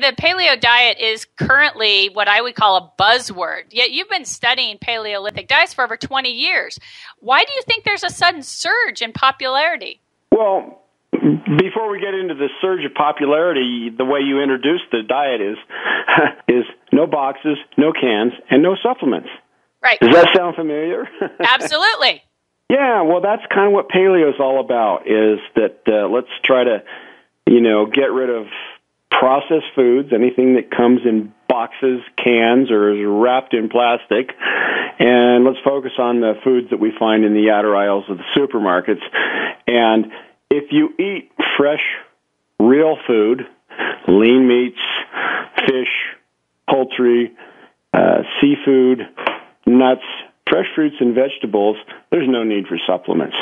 The paleo diet is currently what I would call a buzzword. Yet you've been studying Paleolithic diets for over 20 years. Why do you think there's a sudden surge in popularity? Well, before we get into the surge of popularity, the way you introduced the diet is is no boxes, no cans, and no supplements. Right. Does that sound familiar? Absolutely. yeah, well, that's kind of what paleo is all about. Is that uh, let's try to, you know, get rid of processed foods, anything that comes in boxes, cans, or is wrapped in plastic, and let's focus on the foods that we find in the outer aisles of the supermarkets. And if you eat fresh, real food, lean meats, fish, poultry, uh, seafood, nuts, fresh fruits and vegetables, there's no need for supplements.